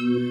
Flight.